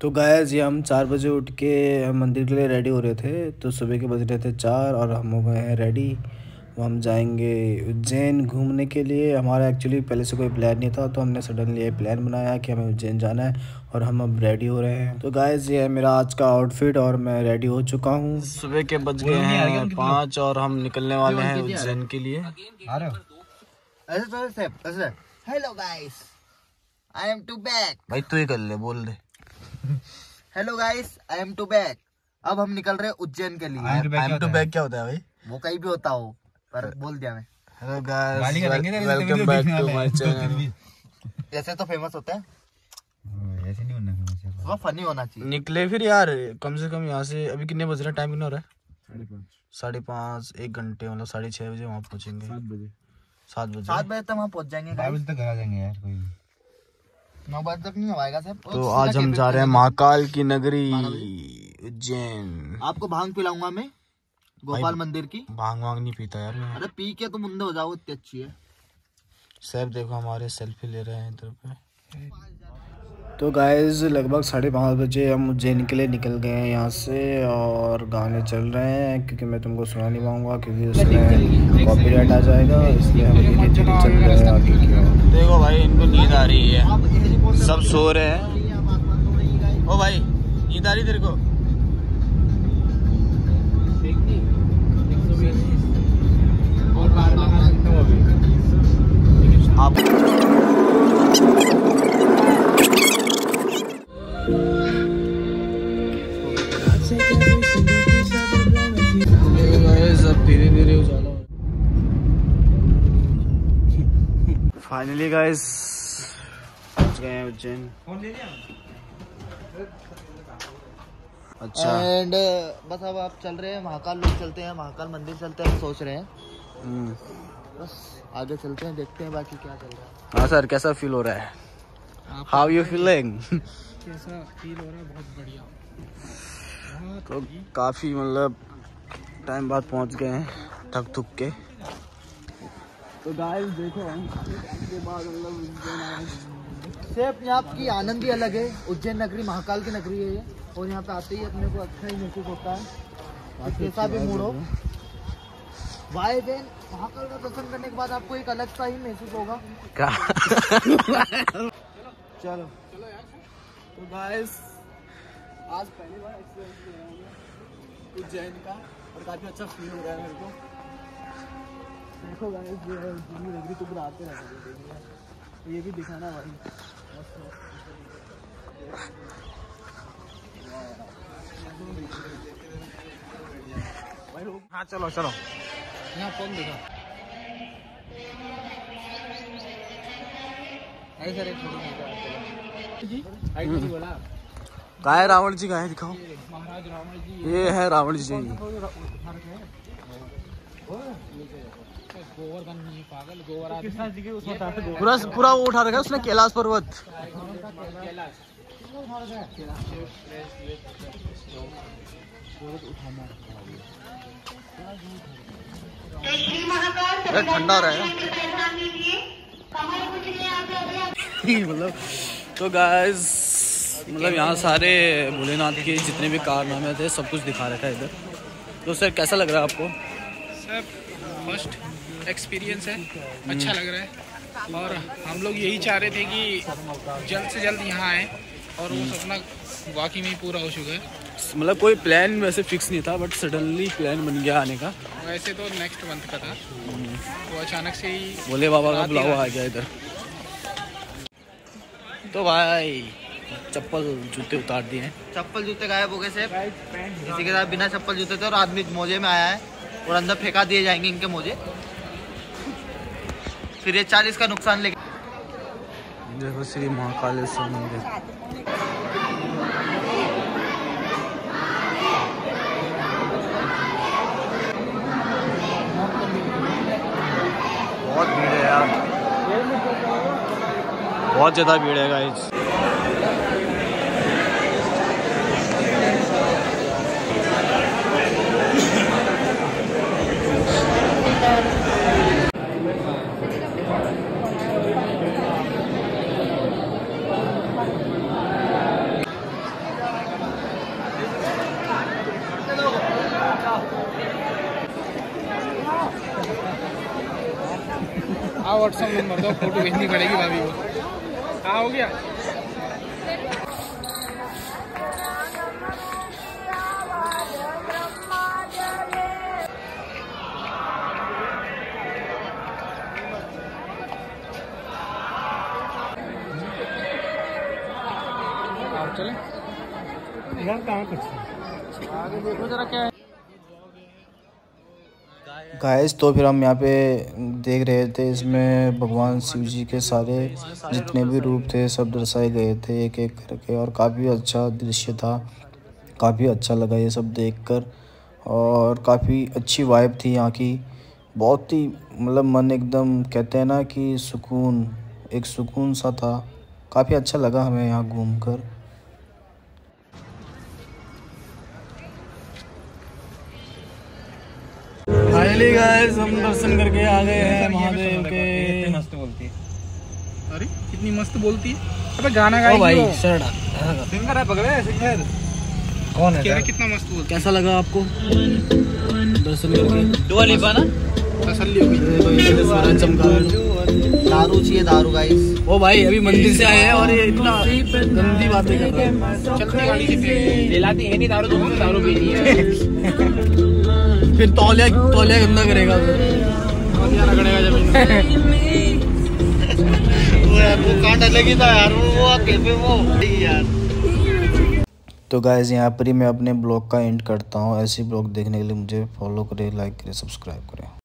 तो गैस ये हम चार बजे उठ के मंदिर के लिए रेडी हो रहे थे तो सुबह के बज रहे थे चार और हम हो गए हैं रेडी तो हम जाएँगे उज्जैन घूमने के लिए। हमारा एक्चुअली पहले से कोई प्लान नहीं था तो हमने सडनली ये प्लान बनाया कि हमें उज्जैन जाना है और हम अब रेडी हो रहे हैं। तो गाइज़ ये है मेरा आज का आउटफिट और मैं रेडी हो चुका हूँ। सुबह के बज गए हैं पाँच और हम निकलने वाले हैं उज्जैन के लिए। Hello guys I am to back भाई तू ही कर ले बोल दे। Hello guys I am to back अब हम निकल रहे हैं उज्जैन के लिए। आई एम टू बैक क्या होता है? भाई? वो कहीं भी होता हो पर बोल दिया मैं। Hello guys welcome back to my channel ऐसे तो फ़ेमस होता है। ऐसे नहीं होना थोड़ा फनी होना चाहिए। निकले फिर यार कम से कम यहाँ से अभी कितने बज रहे हैं? टाइम कितना हो रहा है? साढ़े पाँच। एक घंटे मतलब साढ़े छः बजे वहाँ पहुँचेंगे। सात बजे। सात बजे। सात बजे तक वहाँ पहुँच जाएँगे guys। तक आ जाएँगे यार कोई नौ बजे तक नहीं आएगा सर तो आज हम जा रहे हैं महाकाल की नगरी उज्जैन। आपको भाँग पिलाऊँगा मैं गोपाल मंदिर की। भाँग वांग नहीं पीता यार मैं। अरे पी के तो मुंडे हो जाओ इतनी अच्छी है। सैफ देखो हमारे सेल्फी ले रहे हैं इधर पे। तो गाइस लगभग साढ़े पाँच बजे हम उज्जैन के लिए निकल गए हैं यहाँ से और गाने चल रहे हैं क्योंकि मैं तुमको सुना नहीं पाऊँगा क्योंकि उसमें कॉपीराइट आ जाएगा इसलिए हम धीरे धीरे चल रहे हैं आगे की ओर। देखो भाई इनको नींद आ रही है। सब सो रहे हैं। ओ भाई नींद आ रही तेरे को? फाइनली गाइस पहुँच गए हैं उज्जैन। अच्छा। एंड बस अब आप चल रहे हैं महाकाल लोग चलते हैं महाकाल मंदिर चलते हैं सोच रहे हैं। हम्म। बस आगे चलते हैं देखते हैं बाकी क्या चल रहा है। हाँ सर कैसा फील हो रहा है? हाउ यू फीलिंग कैसा फील हो रहा है? बहुत बढ़िया। तो काफ़ी मतलब टाइम बाद पहुँच गए हैं थक थक के। तो गाइस देखो इसके बाद मतलब सिर्फ़ यहाँ की आनंद ही अलग है। उज्जैन नगरी महाकाल की नगरी है ये। और यहाँ पे आते ही अपने को अच्छा ही महसूस होता है। कैसा भी मूड हो। भाई बहन महाकाल का दर्शन करने के बाद आपको एक अलग सा ही महसूस होगा। चलो। तो गाइस आज पहली बार एक्सपीरियंस कर रहा हूँ उज्जैन का। और काफ़ी अच्छा फील हो रहा है मेरे को। देखो गाइस ये है उज्जैन नगरी तो पूरा आते रहते हैं ये भी दिखाना भाई हाँ? चलो चलो यहाँ कौन देखा है रावण जी कहा है दिखाओ। महाराज रावण जी। ये है रावण जी। गोवर्धन नहीं पागल गोवर पूरा पूरा वो उठा रखा है उसने कैलाश पर्वत। ठंडा हो रहा है। मतलब तो गाइस मतलब यहाँ सारे भोलेनाथ के जितने भी कारनामे थे सब कुछ दिखा रखा है इधर। तो सर कैसा लग रहा है आपको? सर फ़र्स्ट एक्सपीरियंस है। अच्छा लग रहा है। और हम लोग यही चाह रहे थे कि जल्द से जल्द यहाँ आए और वो सपना वाकई में पूरा हो चुका है। मतलब कोई प्लान वैसे फिक्स नहीं था बट सडनली प्लान बन गया आने का। वैसे तो नेक्स्ट मंथ का था। वो अचानक से ही भोले बाबा का बुलावा आ गया इधर। तो भाई चप्पल जूते उतार दिए। हैं चप्पल जूते गायब हो गए से इसी के साथ बिना चप्पल जूते थे और आदमी मोजे में आया है। और अंदर फेंका दिए जाएँगे इनके मोजे। फिर ये चालीस का नुकसान लेके देखो, श्री महाकालेश्वर मंदिर। बहुत भीड़ है यार। बहुत ज़्यादा भीड़ है गाइस व्हाट्सएप नंबर दो फ़ोटो भेजनी पड़ेगी भाभी को। हाँ हो गया। चले। यार कहाँ कुछ? आगे देखो जरा क्या है। गाइस तो फिर हम यहाँ पे देख रहे थे, इसमें भगवान शिव जी के सारे जितने भी रूप थे, सब दर्शाए गए थे एक एक करके और काफ़ी अच्छा दृश्य था। काफ़ी अच्छा लगा ये सब देखकर और काफ़ी अच्छी वाइब थी यहाँ की। बहुत ही मतलब मन एकदम, कहते हैं ना कि सुकून, एक सुकून सा था। काफ़ी अच्छा लगा हमें यहाँ घूमकर। फाइनली गाइस हम दर्शन करके आ गए हैं महादेव के। मस्त बोलती है। अरे कितनी मस्त बोलती है। अबे गाना गाएगी भाई वो। सर सिंगर है पकड़े सिंगर। कौन है रहे कितना मस्त बोलती कैसा लगा आपको? दर्शन करके। दुआ लिपा ना है तसल्ली होगी देखो ये तो सूरज चमका है। दारू चाहिए दारू गाइस ओ भाई अभी मंदिर से आए हैं और ये इतना गंदी बातें कर रहे हैं। चलती गाड़ी से फेंक दिलाती है नहीं दारू तो दारू पीनी है। फिर तौलिया तौलिया गंदा करेगा दिया वो कांड अलग ही था यार वो वो कैफ़े वो। यार। तो गाइज़ यहाँ पर ही मैं अपने ब्लॉग का एंड करता हूँ। ऐसे ब्लॉग देखने के लिए मुझे फॉलो करें लाइक करें सब्सक्राइब करें।